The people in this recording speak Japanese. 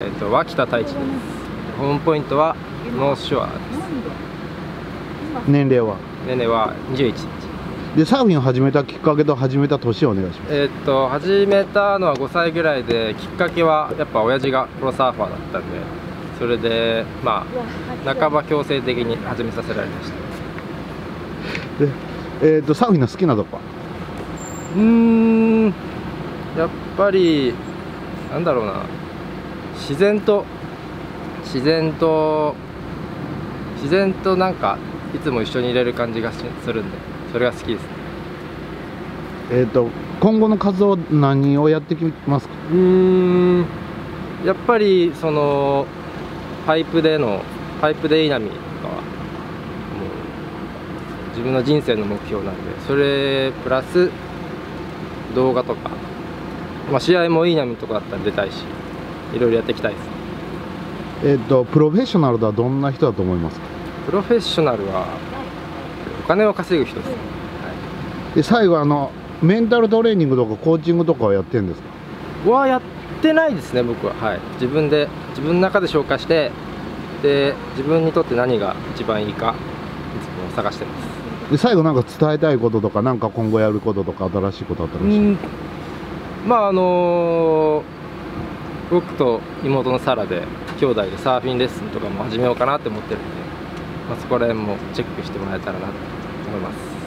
えっと脇田太一です。ホームポイントはノースショアです。年齢は？年齢は21日でサーフィンを始めたきっかけと始めた年をお願いします。えっと始めたのは5歳ぐらいできっかけはやっぱ親父がプロサーファーだったんでそれでまあ半ば強制的に始めさせられました。で、えー、とサーフィンの好きなとこは？うーん。やっぱりなんだろうな自然と自然と自然となんかいつも一緒にいれる感じがしするんでそれが好きですね。えっ、と今後の活動何をやってきますか？うーんやっぱりそのパイプでのパイプでいい波とかはもう自分の人生の目標なんでそれプラス動画とか、まあ、試合もいい波とかだったら出たいしいろいろやっていきたいです。えっ、とプロフェッショナルではどんな人だと思いますか？プロフェッショナルはお金を稼ぐ人です。ねで最後あのメンタルトレーニングとかコーチングとかはやってるんですか？はやってないですね僕は。はい。自分で自分の中で消化してで自分にとって何が一番いいかいつも探してます。で最後なんか伝えたいこととかなんか今後やることとか新しいことあったらしい、うん。まああの僕と妹のサラで兄弟でサーフィンレッスンとかも始めようかなって思ってるんで、まあ、そこら辺もチェックしてもらえたらなと思います。